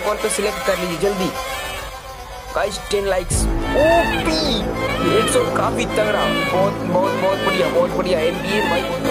Call पे select कर लीजिए जल्दी। Guys 10 likes OP! 100 काफ़ी तगड़ा। बहुत बहुत बहुत बढ़िया बहुत बढ़िया। एमबीए भाई बहुत